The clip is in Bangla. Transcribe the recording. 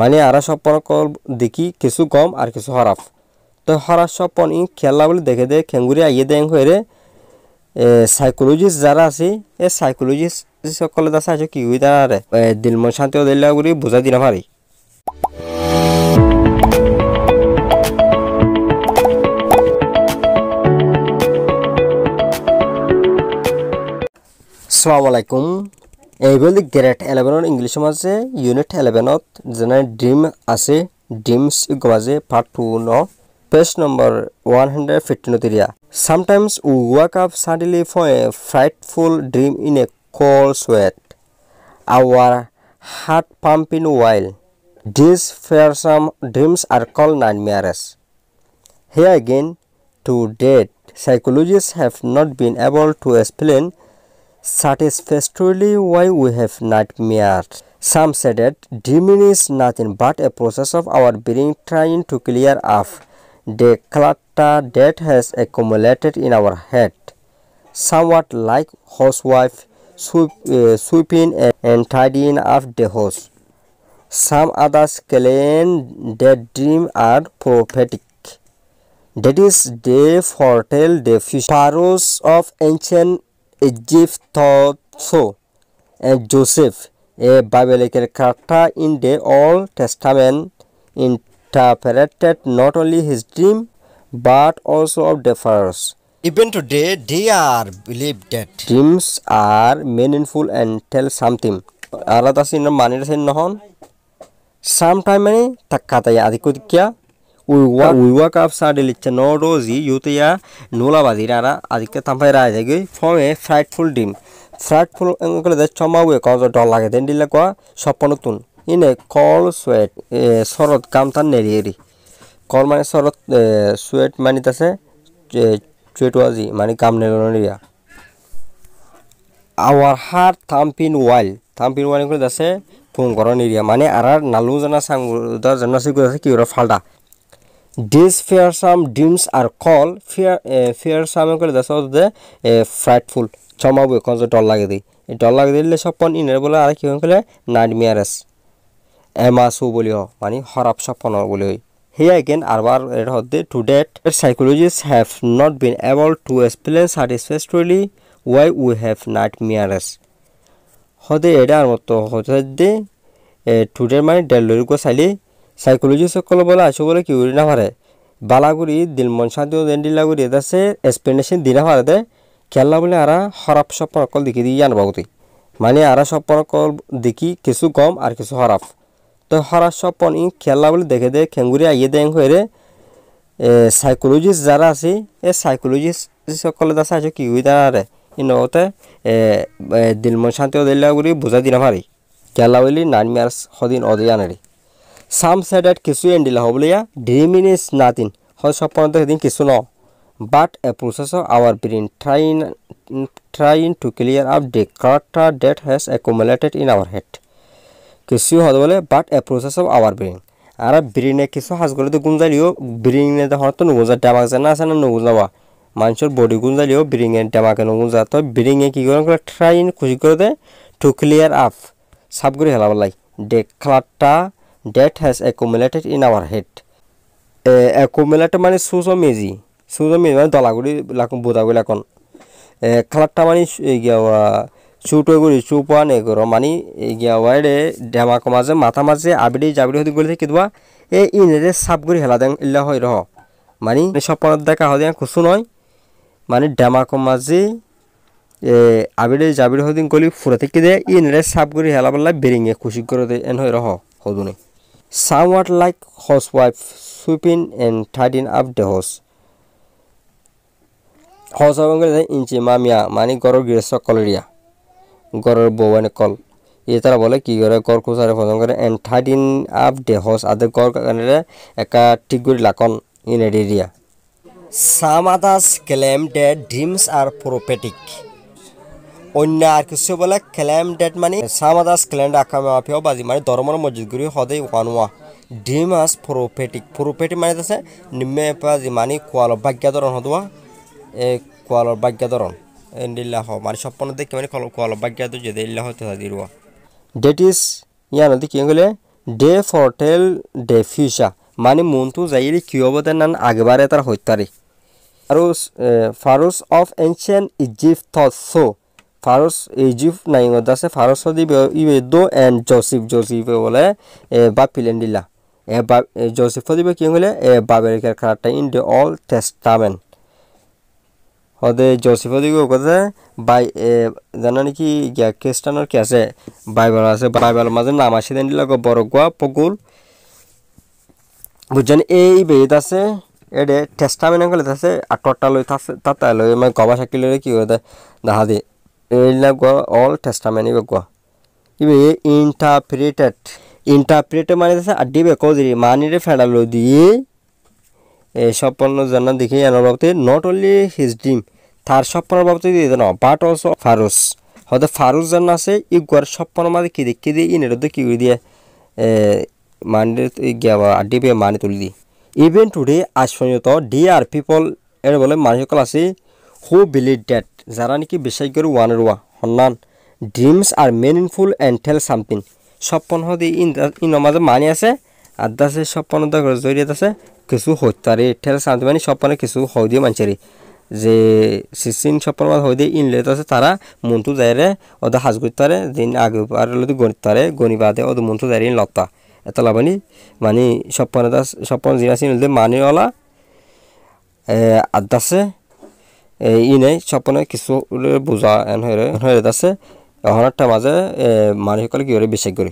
মানে আরা স্বপ্ন দেখি কিছু কম আর কিছু হরাফ তো হরার স্বপ্ন ই খেলা বলে দেখে দে খেঙ্গুরি আইয়ে দেন হয়ে সাইকোলজিস্ট যারা আছে এই সাইকোলজিস্ট সকলে আছে আছে কি তারা দিলমন শান্তি দিল্লা করে বোঝা দিনা পারি আসসালামু আলাইকুম। এইগুলো গ্ৰেড ইলেভেনৰ ইংলিছৰ মাজে ইউনিট ইলেভেনত যেনে ড্ৰিম আছে ড্ৰিমছ মাজে পাৰ্ট টু ন পেজ নম্বৰ ওৱান হাণ্ড্ৰেড ফিফটিনত area sometimes wake up suddenly for a frightful dream in a cold sweat our heart pumping while these fearsome dreams are called nightmares hey again to date psychologists have not been able to explain satisfactorily why we have nightmares. Some say that dreaming is nothing but a process of our brain trying to clear off the clutter that has accumulated in our head, somewhat like housewife sweep, uh, sweeping and tidying up the house. Some others claim that dreams are prophetic. That is, they foretell the future. Pharaohs of ancient Egypt thought so. And Joseph, a biblical character in the Old Testament, interpreted not only his dream but also of the pharaohs. Even today, they are believed that dreams are meaningful and tell something. আলাদা সিন মানির সিন নহন সামটাইম মানে তাক্কাতায় Uyuwak af sadeli chenoro zi yutia nula badirara adike tampera zegi from a frightful dream. Frightful angle the choma we cause a dollar then dilakwa shoponutun in a cold sweat a sorot kamta neri. Call my sorot a sweat manita se chetuazi manikam neronia. Our heart thumping wild. Thumping wild angle the se. Pungoroniria, money, arar, nalusana sang, does a nasigur, a falda, these fearsome ডিমস আর কল ফেয়ার ফেয়ারসামে দেশ যে ফ্রাইটফুল চমাবো এখন যে ডর লাগে দিই। ডর লাগে দিলে সপন ইনের বলে আর কি কলে নাইটমিয়ারেস এমাসু বলি হোক মানে খরাপ সপন হোক বলে হেয়া। এগেন আরবার হতে to date psychologists have not been able to explain satisfactorily why we have nightmares হতে এটা আর মতো হতে দিয়ে টুডের মানে ডেলিভারি করে চাইলে সাইকোলজিস্টসকলে বলে আসো বলে কি উড়ি না পারে বালাগুড়ি, দিলমন শান্তি দেন্ডিলাগুড়ি এদাসে এক্সপ্লেনেশন দিনা পারে দে খেলা বলে আরা হরাপ স্বপ্ন অকল দেখি দিয়ে জানবাগুতি মানে আরা স্বপ্ন অকল দেখি কিছু কম আর কিছু হরাপ। তো হরাপ স্বপ্ন ই খেলা বলে দেখে দে খেঙ্গুরি আইয়ে দেন হয়ে সাইকোলজিস্ট যারা আছে এই সাইকোলজিস্ট সকলে দাসে আছে কি হই দাঁড়ারে ই নতে দিলমন শান্তি দিল্লাগুড়ি বুঝা দিনা পারি খেলা বলি নাইন মিয়ার্স সদিন অদে সাম চাইড কিছু এণ্ডিলা হ'ব বুলিয়া dreaming is nothing হয় স্বপ্নতে সেইদিন কিছু ন but a process of our brain trying trying to clear up the clutter that has accumulated in our head কিছু হ'ব বোলে but a process of our brain আৰু ব্ৰেইনে কিছু সাজ কৰিলেতো গুঞ্জালিও ব্ৰেইনে দেখোনতো নুগুঞ্জা ডেমাক যেন আছে নে নুগুঞ্জাবা মানুহৰ বডি গুঞ্জালিও ব্ৰেইনে ডেমাকে নুগুঞ্জা তই ব্ৰেইনে কি কৰিম কৰে ট্ৰাই ইন খুজি কৰোঁতে টু ক্লিয়াৰ আপ চাব কৰি হেলাব লাগে the clutter that has accumulated in our head. Accumulate মানে সুজো মেজি সুজো মেজি মানে দলাগুড়ি লাকুন বোদাগুড়ি লাকুন খালারটা মানে চুটো গুড়ি চুপা নে করো মানে গিয়া ওয়াইডে ডেমাক মাঝে, মাথা মাঝে, আবিডি জাবিডি হতে গলি থেকে কিদবা এ সাপ গুড়ি হেলা দেন ইল্লা হই রহ। মানে স্বপ্নত দেখা হদে খুশু নয়। মানে ডেমাক মাঝে আবিডি জাবিডি হদিন গলি ফুরা থেকে দে ইনেরে সাপ গুড়ি হেলা বললা বেরিংয়ে খুশি করে দে এন হই রহ, হদুনে। somewhat like housewife sweeping and tidying up the house. Housewife angle the inchi mamia, mani goro grisa coloria. Goro bow and a call. Either a volley, your corcus are for longer and tidying up the house at the gork and a catigur lacon in a area. Some others claim that dreams are prophetic. অন্য আর কিছু বলে ক্লেম ডেট মানে সামাদাস ক্লেন্ড আকামে আফিও বাজি মানে ধর্মর মসজিদ গুরি হদে ওয়ানুয়া। ডিমাস প্রোপেটিক। প্রোপেটিক মানে আছে নিম্মে পাজি মানে কোয়াল ভাগ্য ধরন হদুয়া। এ কোয়াল ভাগ্য ধরন এন্ডিল্লা হ মানে স্বপ্ন দেখে মানে কোয়াল তো যদি ইল্লা হতে দিরুয়া ডেট ইজ ইয়ানো দি কি গলে ডে ফরটেল ডে ফিউচার মানে মনটো যাইলে কি হ'ব নান আগবাৰে তাৰ হত্যাৰে pharaohs pharaohs of ancient Egypt thought pharaohs Egypt নাইঙত আছে ফাৰুচ ইবেদ এণ্ড জচিফ জচিফে বলে বা পিলেন দিলা জচিফ দিব কি হলে এ বাবেরিকার খারাপটা ইন দ্য অল টেস্টামেন্ট। হদে জচিফ দিব কথা বাই জানা নাকি খ্রিস্টানের কি আছে? বাইবেল আছে বাইবেলের মাঝে নাম আসে দেন দিলা বড় গোয়া পকুল বুঝছেন, এই বেদ আছে, এডে টেস্টামেন্ট গলে আছে আটটা লই তাতা লই মানে গবা সাকিলে কি হয় দেখা দিয়ে গোৱা অল টেষ্টামেণ্ট ইবে গোৱা ইবে ইণ্টাৰপ্ৰিটেড ইণ্টাৰপ্ৰিটেড মানে আছে আদি বেকো যদি মানিৰে ফেডাল দিয়ে সপন্ন জানা দেখি এনার বাবতে নট অনলি হিজ ড্রিম তার স্বপ্নের বাবতে দিয়ে দেন বাট অলসো ফারুস হয়তো ফারুস জানা আছে ই গোয়ার স্বপ্ন মাঝে কি দেখি দিয়ে ইনের কি দিয়ে মানি গিয়া আড্ডি পেয়ে মানি তুলি দিয়ে। ইভেন টুডে আজ পর্যন্ত ডি আর পিপল এর বলে মানুষসকল আছে হু বিলিভ ডেট যারা নাকি বিশ্বাস করে ওয়ান রোয়া সন্ধান dreams are meaningful and tell something স্বপ্ন হদি ইন মাঝে মানি আছে আর দাসে স্বপ্ন জড়িয়ে আছে কিছু হত্যারে ঠেল সামথিং মানে স্বপ্নে কিছু হয় দিয়ে মানুষের যে সিসিন স্বপ্ন হয় দিয়ে ইনলেট আছে তারা মনটু যাইরে ওদের হাজ করতে দিন আগে আর গণিত তারে গণিবাদে ওদের মনটু যাইরে লতা লাভানি মানে স্বপ্ন স্বপ্ন জিনিস মানিওয়ালা আদাসে ইনে স্বপ্নে কিছু বোঝা এন হয়ে আছে এখন একটা মাঝে মানুষসকলে কি করে বিশেষ করে